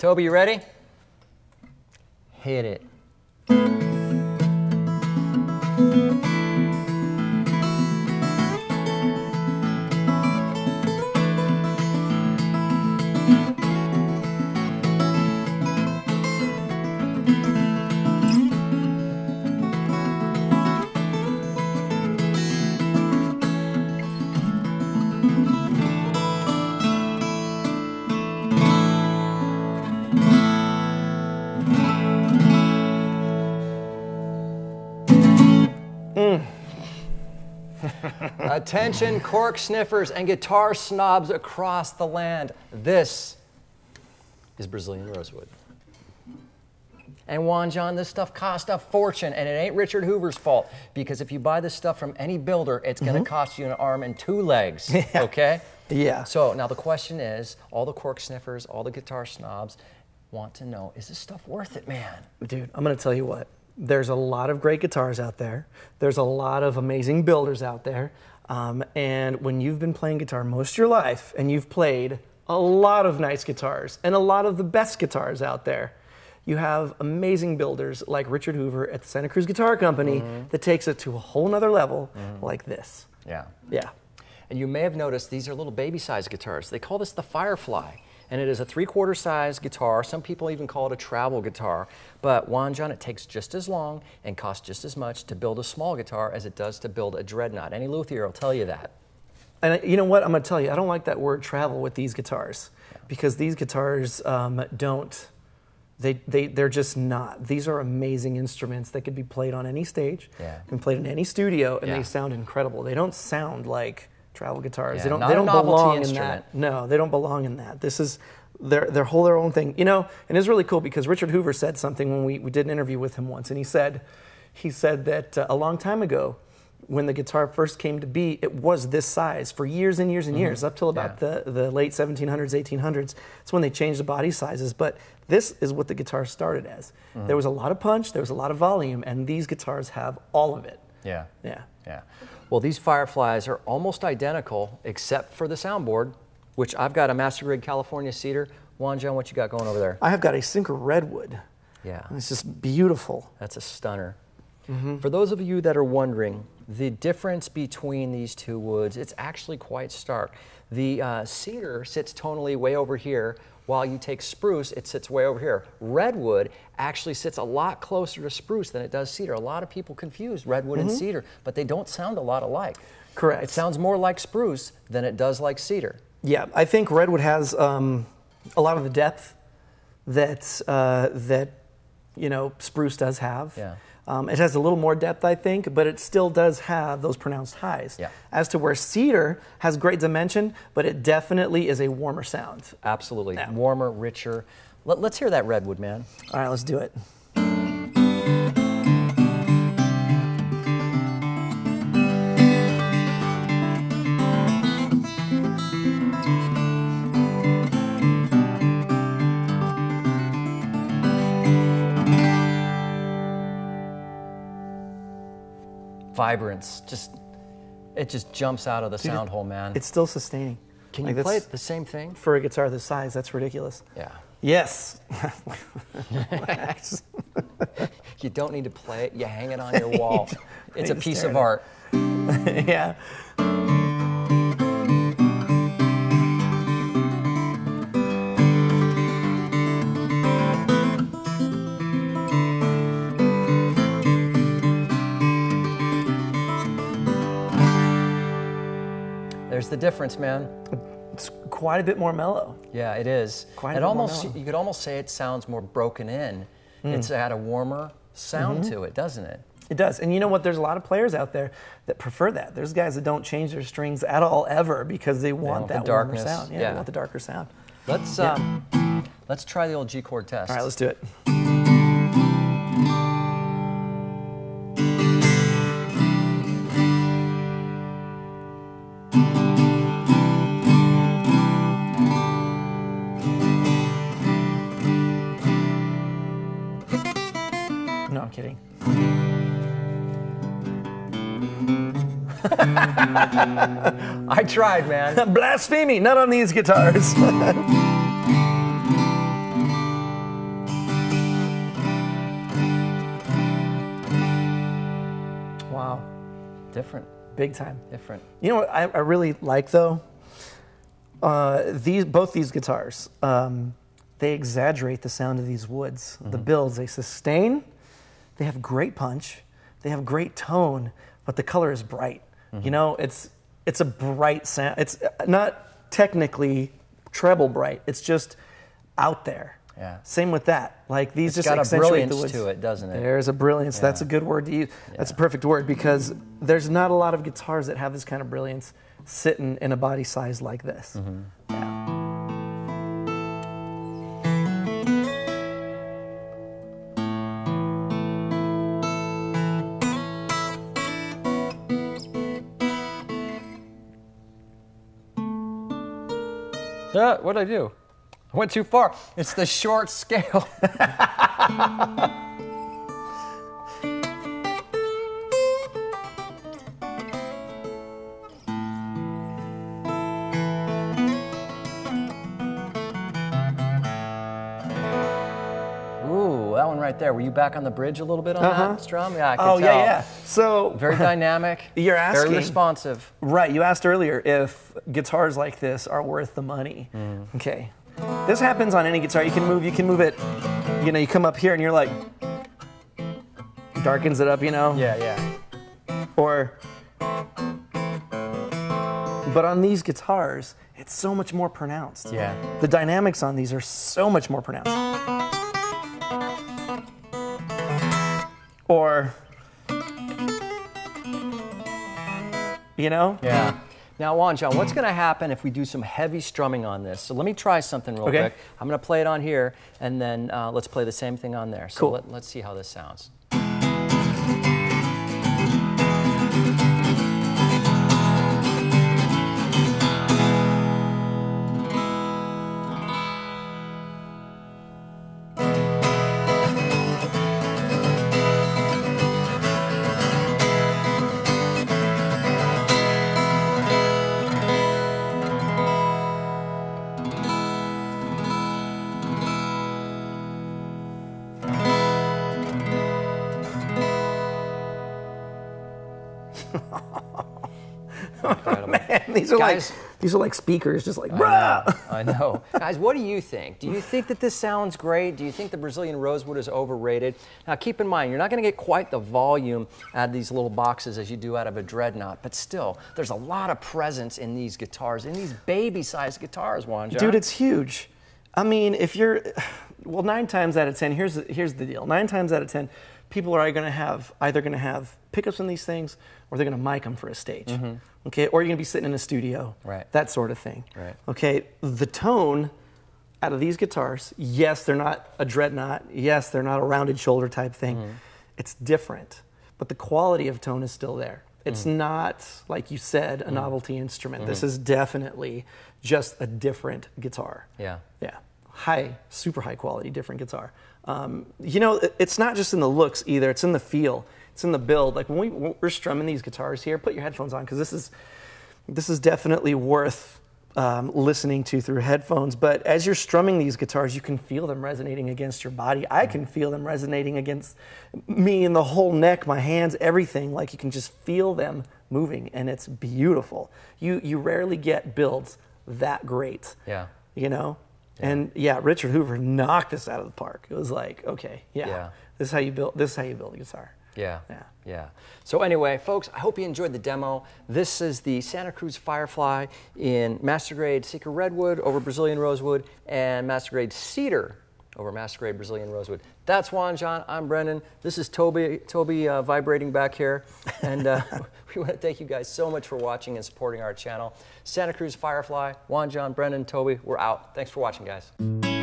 Toby, you ready? Hit it. Attention, cork sniffers and guitar snobs across the land. This is Brazilian rosewood. And Juan John, this stuff cost a fortune, and it ain't Richard Hoover's fault because if you buy this stuff from any builder, it's going to mm-hmm. cost you an arm and two legs. Okay? Yeah. So now the question is all the cork sniffers, all the guitar snobs want to know is this stuff worth it, man? Dude, I'm going to tell you what. There's a lot of great guitars out there. There's a lot of amazing builders out there. Um, and when you've been playing guitar most of your life and you've played a lot of nice guitars and a lot of the best guitars out there, you have amazing builders like Richard Hoover at the Santa Cruz Guitar Company that takes it to a whole nother level like this. Yeah. Yeah. And you may have noticed these are little baby sized guitars. They call this the Firefly. And it is a three quarter size guitar. Some people even call it a travel guitar. But Juan John, it takes just as long and costs just as much to build a small guitar as it does to build a dreadnought. Any luthier will tell you that. And you know what? I'm going to tell you, I don't like that word travel with these guitars because these guitars um, don't, they, they, they're just not. These are amazing instruments that could be played on any stage, Yeah. can be played in any studio, and Yeah. they sound incredible. They don't sound like travel guitars. Yeah, they don't, not they don't novelty belong in instrument. that. No, they don't belong in that. This is their, their whole their own thing. You know, and it's really cool because Richard Hoover said something when we, we did an interview with him once, and he said, he said that uh, a long time ago, when the guitar first came to be, it was this size for years and years and years, up till about Yeah. the, the late 1700s, 1800s. It's when they changed the body sizes. But this is what the guitar started as. There was a lot of punch, there was a lot of volume, and these guitars have all of it. Yeah. Yeah. Yeah. Well, these Fireflies are almost identical except for the soundboard, which I've got a Master Grade California cedar. Juan John, what you got going over there? I have got a Sinker Redwood. Yeah. And it's just beautiful. That's a stunner. For those of you that are wondering, the difference between these two woods, it's actually quite stark. The uh, cedar sits tonally way over here, while you take spruce, it sits way over here. Redwood actually sits a lot closer to spruce than it does cedar. A lot of people confuse redwood and cedar, but they don't sound a lot alike. Correct. It sounds more like spruce than it does like cedar. Yeah, I think Redwood has um, a lot of the depth that uh, that you know spruce does have. Yeah. Um, it has a little more depth, I think, but it still does have those pronounced highs. Yeah. As to where cedar has great dimension, but it definitely is a warmer sound. Absolutely. Yeah. Warmer, richer. Let, let's hear that redwood, man. All right, let's do it. Vibrance. Just it just jumps out of the sound hole, man. It's still sustaining. Can Like, you play it the same thing? for a guitar this size? That's ridiculous. Yeah. Yes. You don't need to play it. You hang it on your wall. It's a piece of art. yeah. There's the difference, man. It's quite a bit more mellow. Yeah, it is. Quite a it bit more almost mellow. You could almost say it sounds more broken in. It's had a warmer sound Mm-hmm. to it, doesn't it? It does. And you know what? There's a lot of players out there that prefer that. There's guys that don't change their strings at all ever because they want want the that warmer sound. Yeah, Yeah. they want the darker sound. Let's Yeah. um, let's try the old G chord test. All right, let's do it. No, I'm kidding. I tried, man. Blasphemy, not on these guitars. wow. Different. Big time. Different. You know what I, I really like, though? Uh, these Both these guitars, um, they exaggerate the sound of these woods. Mm -hmm. The mm-hmm. builds, they sustain they have great punch, they have great tone, but the color is bright. You know, it's it's a bright sound. It's not technically treble bright. It's just out there. Yeah. Same with that. Like these It's just got a brilliance to it, doesn't it? There's a brilliance. That's a good word to use. That's a perfect word because there's not a lot of guitars that have this kind of brilliance sitting in a body size like this. Mm-hmm. Yeah. Yeah, what'd I do? I went too far. It's the short scale. right there. Were you back on the bridge a little bit on that strum? Yeah, I can Oh tell. yeah, yeah. So Very dynamic. You're asking Very responsive. Right, you asked earlier if guitars like this are worth the money. Mm. Okay. This happens on any guitar. You can move, you can move it, you know, you come up here and you're like, darkens it up, you know? Yeah, yeah. Or, but on these guitars, it's so much more pronounced. Yeah. The dynamics on these are so much more pronounced. Or, you know? Yeah. Now, Juan John, what's going to happen if we do some heavy strumming on this? So let me try something real Okay. quick. I'm going to play it on here, and then uh, let's play the same thing on there. So Cool. let, let's see how this sounds. Man, these are Guys- like these are like speakers, just like I know, I know. Guys, what do you think? Do you think that this sounds great? Do you think the Brazilian rosewood is overrated? Now, keep in mind, you're not going to get quite the volume out of these little boxes as you do out of a dreadnought, but still, there's a lot of presence in these guitars, in these baby-sized guitars, Juan. Dude, it's huge. I mean, if you're, well, nine times out of ten, here's here's the deal. Nine times out of ten, people are going to have either going to have pickups in these things, or they're going to mic them for a stage. Okay, or you're going to be sitting in a studio. Mm-hmm. Right. That sort of thing. Right. Okay, the tone out of these guitars, yes, they're not a dreadnought. Yes, they're not a rounded shoulder type thing. Mm-hmm. It's different, but the quality of tone is still there. It's Mm. not, like you said, a novelty instrument. This is definitely just a different guitar. Yeah. Yeah, high, super high quality, different guitar. Um, you know, it's not just in the looks either. It's in the feel. It's in the build. Like when, we, when we're strumming these guitars here, put your headphones on because this is this is definitely worth um, listening to through headphones. But as you're strumming these guitars, you can feel them resonating against your body. I can feel them resonating against me and the whole neck, my hands, everything. Like you can just feel them moving, and it's beautiful. You you rarely get builds that great Yeah. you know and yeah richard hoover knocked this out of the park it was like okay yeah, Yeah. this is how you build this is how you build a guitar Yeah. Yeah. Yeah. So anyway, folks, I hope you enjoyed the demo. This is the Santa Cruz Firefly in Master Grade Sinker Redwood over Brazilian Rosewood and Master Grade Cedar over Master Grade Brazilian Rosewood. That's Juan John. I'm Brendan. This is Toby. Toby uh, vibrating back here, and uh, we want to thank you guys so much for watching and supporting our channel. Santa Cruz Firefly, Juan John, Brendan, Toby. We're out. Thanks for watching, guys.